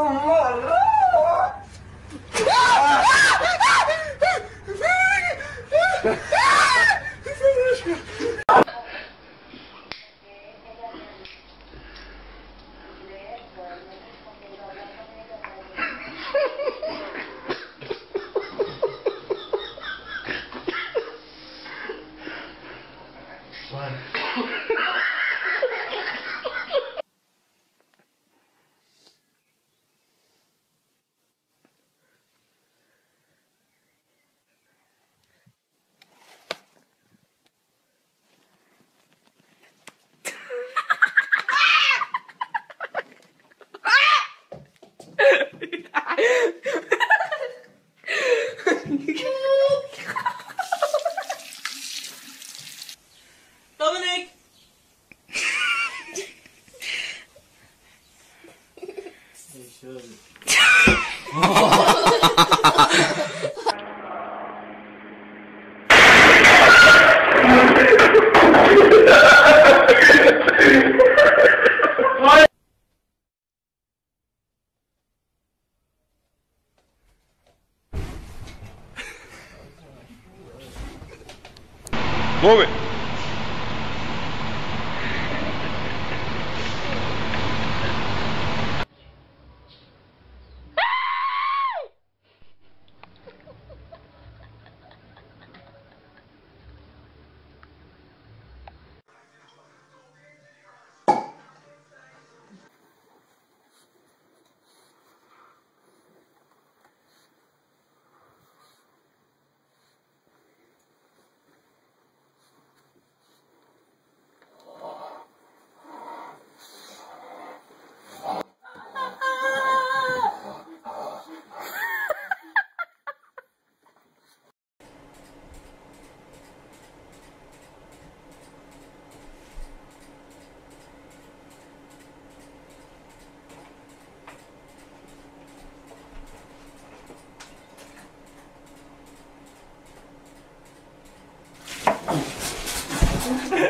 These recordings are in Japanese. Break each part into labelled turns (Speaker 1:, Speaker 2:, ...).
Speaker 1: Ah!
Speaker 2: Move it.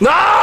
Speaker 3: No!